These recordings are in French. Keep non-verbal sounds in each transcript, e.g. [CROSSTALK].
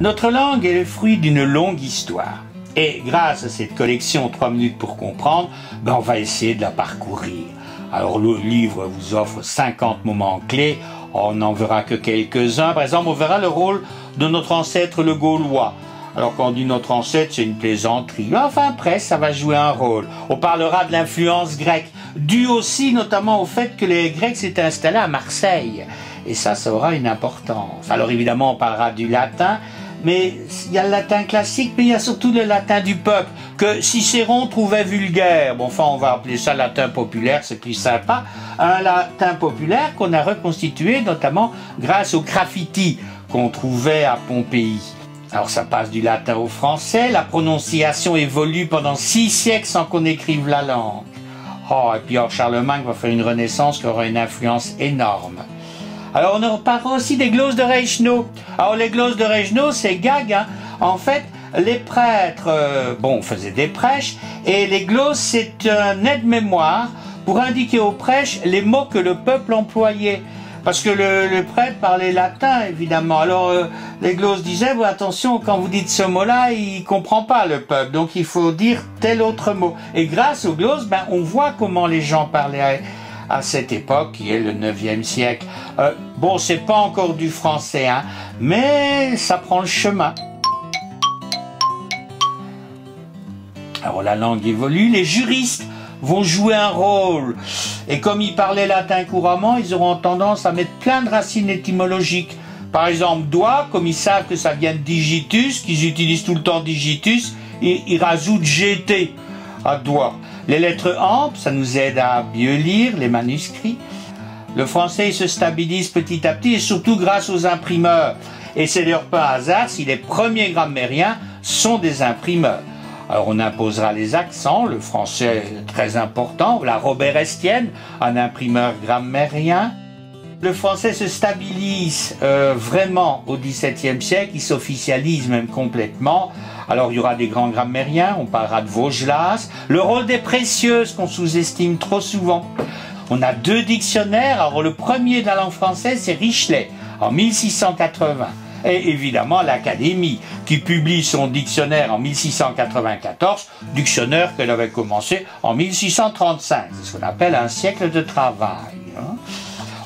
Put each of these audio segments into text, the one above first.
Notre langue est le fruit d'une longue histoire. Et grâce à cette collection 3 minutes pour comprendre, ben on va essayer de la parcourir. Alors le livre vous offre 50 moments clés, on n'en verra que quelques-uns. Par exemple, on verra le rôle de notre ancêtre le Gaulois. Alors quand on dit notre ancêtre, c'est une plaisanterie. Enfin, après, ça va jouer un rôle. On parlera de l'influence grecque, due aussi notamment au fait que les Grecs s'étaient installés à Marseille. Et ça, ça aura une importance. Alors évidemment, on parlera du latin, mais il y a le latin classique, mais il y a surtout le latin du peuple, que Cicéron trouvait vulgaire. Bon, enfin, on va appeler ça latin populaire, c'est plus sympa. Un latin populaire qu'on a reconstitué notamment grâce au graffiti qu'on trouvait à Pompéi. Alors ça passe du latin au français, la prononciation évolue pendant six siècles sans qu'on écrive la langue. Oh, et puis alors Charlemagne va faire une renaissance qui aura une influence énorme. Alors on reparlera aussi des glosses de Reichenau. Alors les glosses de Reichenau, c'est gag. Hein. En fait, les prêtres, euh, bon, faisaient des prêches, et les glosses, c'est un aide-mémoire pour indiquer aux prêches les mots que le peuple employait. Parce que le, prêtre parlait latin, évidemment. Alors, euh, les glosses disaient, attention, quand vous dites ce mot-là, il comprend pas le peuple. Donc, il faut dire tel autre mot. Et grâce aux glosses, ben, on voit comment les gens parlaient cette époque, qui est le 9e siècle. Euh, bon, c'est pas encore du français, hein, mais ça prend le chemin. Alors la langue évolue, les juristes vont jouer un rôle. Et comme ils parlaient latin couramment, ils auront tendance à mettre plein de racines étymologiques. Par exemple, doigt, comme ils savent que ça vient de digitus, qu'ils utilisent tout le temps digitus, ils, ils rajoutent gt à doigt. Les lettres amples, ça nous aide à mieux lire les manuscrits. Le français se stabilise petit à petit et surtout grâce aux imprimeurs. Et c'est d'ailleurs pas hasard si les premiers grammairiens sont des imprimeurs. Alors on imposera les accents, le français très important, la Robert Estienne, un imprimeur grammairien. Le français se stabilise euh, vraiment au XVIIe siècle, il s'officialise même complètement. Alors il y aura des grands grammairiens, on parlera de Vaugelas, le rôle des précieuses qu'on sous-estime trop souvent. On a deux dictionnaires, alors le premier de la langue française c'est Richelet en 1680 et évidemment l'Académie qui publie son dictionnaire en 1694, dictionnaire qu'elle avait commencé en 1635, c'est ce qu'on appelle un siècle de travail. Hein.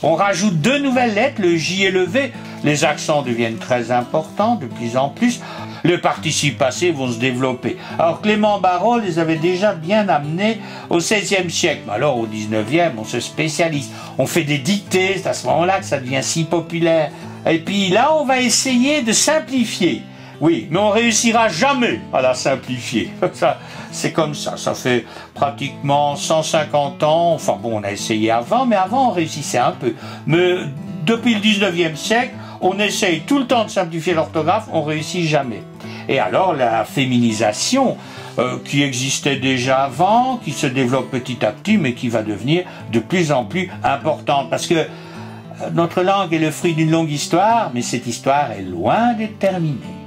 On rajoute deux nouvelles lettres, le J et le V. Les accents deviennent très importants de plus en plus. Les participes passés vont se développer. Alors Clément Barrault les avait déjà bien amenés au XVIe siècle. Alors au XIXe, on se spécialise. On fait des dictées, c'est à ce moment-là que ça devient si populaire. Et puis là, on va essayer de simplifier. Oui, mais on réussira jamais à la simplifier. [LAUGHS] Ça, c'est comme ça. Ça fait pratiquement 150 ans. Enfin bon, on a essayé avant, mais avant on réussissait un peu. Mais depuis le 19e siècle, on essaye tout le temps de simplifier l'orthographe, on réussit jamais. Et alors la féminisation, euh, qui existait déjà avant, qui se développe petit à petit, mais qui va devenir de plus en plus importante. Parce que euh, notre langue est le fruit d'une longue histoire, mais cette histoire est loin d'être terminée.